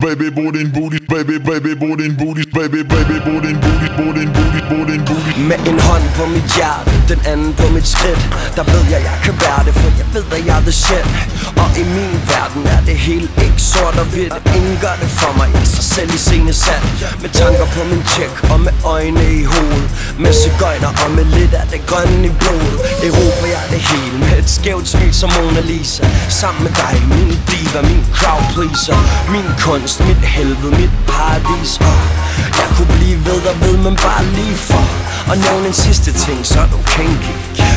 Baby, brug booty, baby, baby, brug booty, baby, baby, brug din booty, brug booty, brug booty. Med en hånd på mit hjerte, den anden på mit skridt. Der ved jeg, jeg kan være det, for jeg ved, at jeg er the shit. Og i min verden er det hele ikke sort og hvidt. Ingen gør det for mig, jeg er sig selv i scene sat Med tanker på min tjek og med øjne i hovedet. Med cigøjner og med lidt af det grønne i blodet. Europa jeg er det hele med et skævt smil som Mona Lisa. Sammen med dig, min diva, min crowd pleaser. Min kunst, mit helvede, mit paradis og Jeg kunne blive ved og ved, men bare lige for Og nævne en sidste ting, så du kinky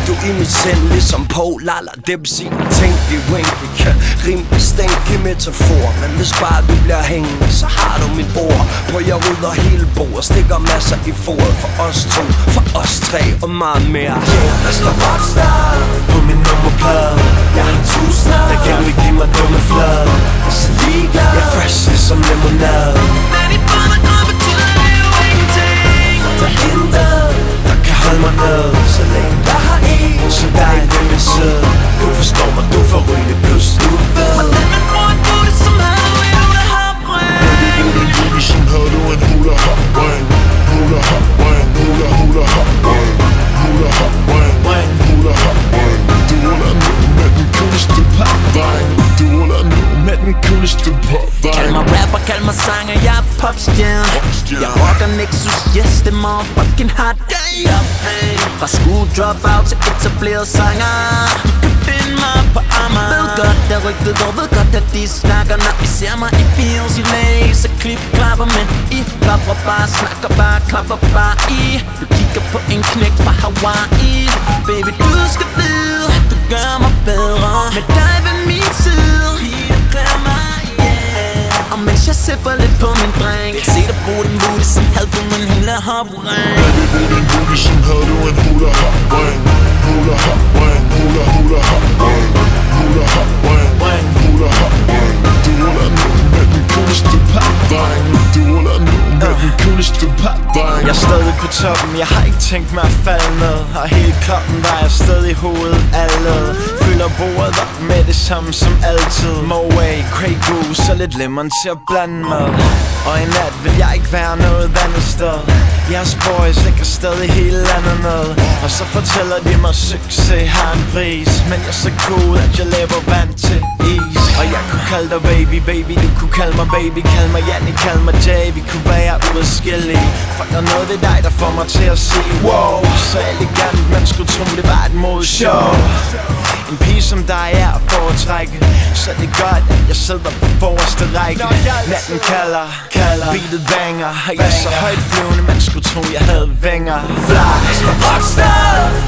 Du er i mit sind, ligesom Paul, Lala, Debsy Tænky, winky, kan rimelig stænke metafor. Men hvis bare du bliver hængende, så har du mit ord. På jeg rydder hele bordet, stikker masser i foret For os to, for os tre og meget mere. Yeah, der står rockstar på min nummerplade. Ligesom limonade Men i både går betyder det jo ingenting Der er intet, der kan holde mig ned. Så længe jeg har en som dig ved min side. Du forstår mig, du får rygende plus du ved. Hvordan man bruger en booty, som havde du i hula hop-ring Brug din booty, som havde du en hula hop ring. Hula hop den cooleste pop Kald mig rapper, kald mig sanger, jeg er popstjerne. Jeg rocker Nexus, yes, det er motherfucking hot. Damn. Fra school dropout til etableret sanger. Du kan finde mig på Amager. Ved godt, der rygtet dog ved godt, at de snakker. Når I ser mig i fields, I laser klip, klapper Men I klapper bare, snakker bare, klapper bare I. Du kigger på en knæk fra Hawaii. Baby, du skal vide, du gør mig yeah Og mens jeg sipper lidt på min drink Se dig bruge din booty, som havde du en hula hop ring Baby, brug din booty, som havde du en hula hop ring. Den cooleste pop. Dreng. Jeg er stadig på toppen, jeg har ikke tænkt mig at falde ned. Og hele kroppen var jeg stadig i hovedet allerede. Fylder bordet op med det samme som altid. Moe, Craig Goose og lidt lemon til at blande med Og i nat vil jeg ikke være noget andet sted. Jeres boys ligger stadig hele landet ned. Og så fortæller de mig succes har en pris. Men jeg er så cool at jeg laver vand til kalde dig baby, baby Du kunne kalde mig baby, kald mig Janni, kald mig Jay Vi kunne være uadskillige For der er noget ved dig, der får mig til at sige Wow, så elegant, man skulle tro det var et modshow En pige som dig er at foretrække Så det er godt, at jeg sidder på forreste række. Natten kalder, kalder beatet banger Og jeg er så højt flyvende, man skulle tro jeg havde vinger. Fly, Rockstar